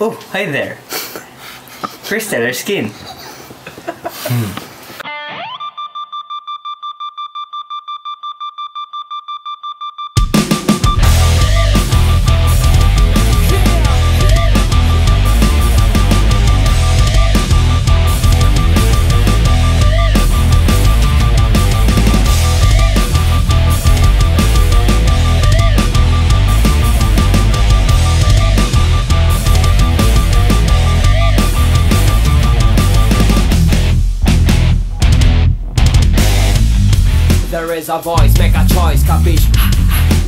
Oh, hi there. Stellarskin. Hmm. There is a voice, make a choice, capiche?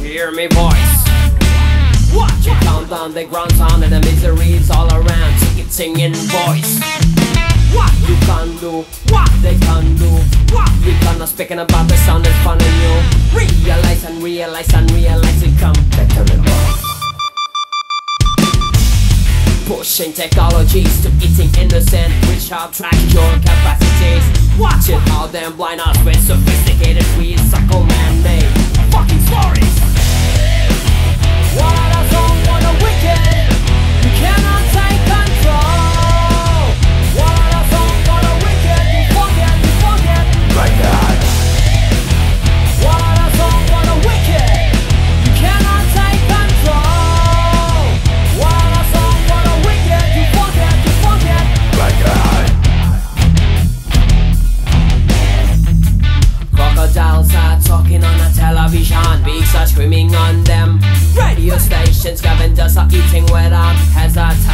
Hear me voice. Watch it count down the ground sound and the miseries all around. Sing it singing voice. What you can do, what they can do, what we gonna speaking about the sound that's fun in you. Realize and realize and realize it come better and more. Pushing technologies to eating innocent, which attract your capacities. Watch. It how them blind eyes with sophisticated recycle man-made screaming on them. Radio stations, scavengers are eating without hesitation.